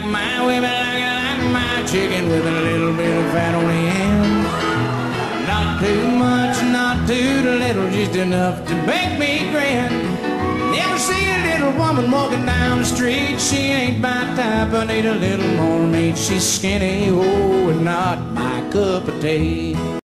like my women, like I like my chicken with a little bit of fat on the end. Not too much, not too little, just enough to make me grin. Never see a little woman walking down the street. She ain't my type. I need a little more meat. She's skinny, oh, and not my cup of tea.